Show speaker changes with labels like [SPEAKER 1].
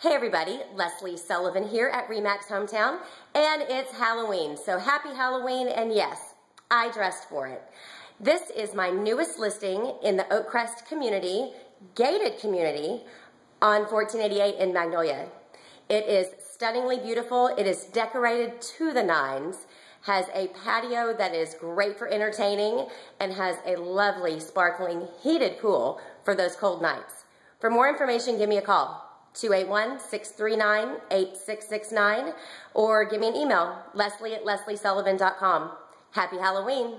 [SPEAKER 1] Hey everybody, Leslie Sullivan here at Remax Hometown, and it's Halloween, so happy Halloween, and yes, I dressed for it. This is my newest listing in the Oak Crest community, gated community, on 1488 in Magnolia. It is stunningly beautiful, it is decorated to the nines, has a patio that is great for entertaining, and has a lovely sparkling heated pool for those cold nights. For more information, give me a call. 281-639-8669 or give me an email, leslie at lesliesullivan.com. Happy Halloween!